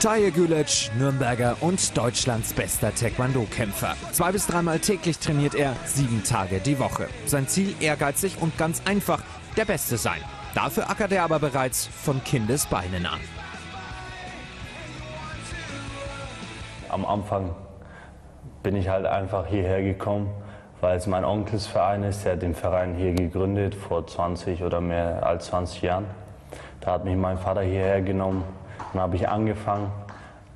Taye Gülic, Nürnberger und Deutschlands bester Taekwondo-Kämpfer. Zwei bis dreimal täglich trainiert er, sieben Tage die Woche. Sein Ziel ehrgeizig und ganz einfach, der Beste sein. Dafür ackert er aber bereits von Kindesbeinen an. Am Anfang bin ich halt einfach hierher gekommen, weil es mein Onkelsverein ist. Der hat den Verein hier gegründet vor 20 oder mehr als 20 Jahren. Da hat mich mein Vater hierher genommen dann habe ich angefangen,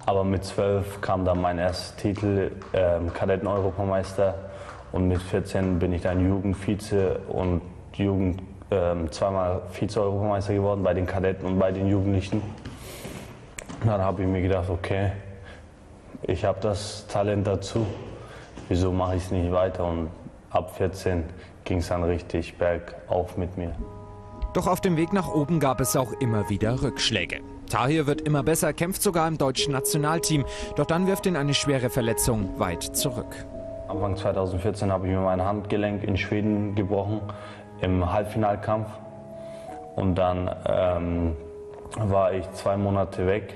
aber mit zwölf kam dann mein erster Titel, äh, Kadetten-Europameister. Und mit 14 bin ich dann Jugendvize und Jugend, äh, zweimal Vize-Europameister geworden bei den Kadetten und bei den Jugendlichen. Dann habe ich mir gedacht, okay, ich habe das Talent dazu, wieso mache ich es nicht weiter? Und ab 14 ging es dann richtig bergauf mit mir. Doch auf dem Weg nach oben gab es auch immer wieder Rückschläge. Tahir wird immer besser, kämpft sogar im deutschen Nationalteam. Doch dann wirft ihn eine schwere Verletzung weit zurück. Anfang 2014 habe ich mir mein Handgelenk in Schweden gebrochen im Halbfinalkampf. Und dann ähm, war ich zwei Monate weg,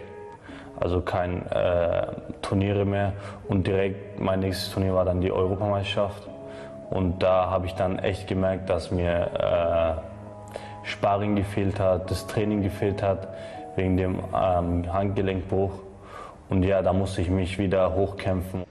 also kein äh, Turniere mehr. Und direkt mein nächstes Turnier war dann die Europameisterschaft. Und da habe ich dann echt gemerkt, dass mir äh, Sparring gefehlt hat, das Training gefehlt hat wegen dem ähm, Handgelenkbruch. Und ja, da musste ich mich wieder hochkämpfen.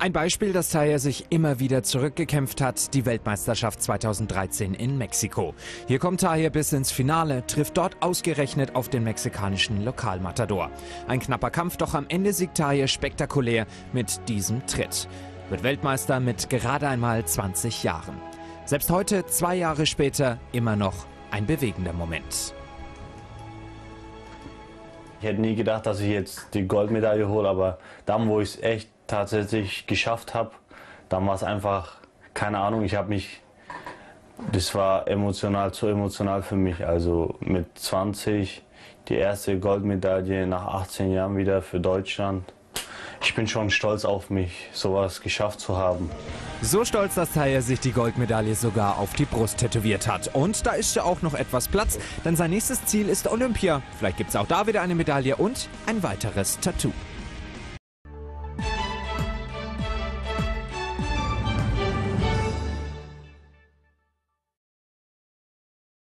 Ein Beispiel, dass Taya sich immer wieder zurückgekämpft hat, die Weltmeisterschaft 2013 in Mexiko. Hier kommt Taya bis ins Finale, trifft dort ausgerechnet auf den mexikanischen Lokalmatador. Ein knapper Kampf, doch am Ende siegt Taya spektakulär mit diesem Tritt. Wird Weltmeister mit gerade einmal 20 Jahren. Selbst heute, zwei Jahre später, immer noch ein bewegender Moment. Ich hätte nie gedacht, dass ich jetzt die Goldmedaille hole, aber dann, wo ich es echt tatsächlich geschafft habe, dann war es einfach, keine Ahnung, ich habe mich, das war emotional, zu emotional für mich. Also mit 20 die erste Goldmedaille nach 18 Jahren wieder für Deutschland ich bin schon stolz auf mich, sowas geschafft zu haben. So stolz, dass Tayer sich die Goldmedaille sogar auf die Brust tätowiert hat. Und da ist ja auch noch etwas Platz, denn sein nächstes Ziel ist Olympia. Vielleicht gibt es auch da wieder eine Medaille und ein weiteres Tattoo.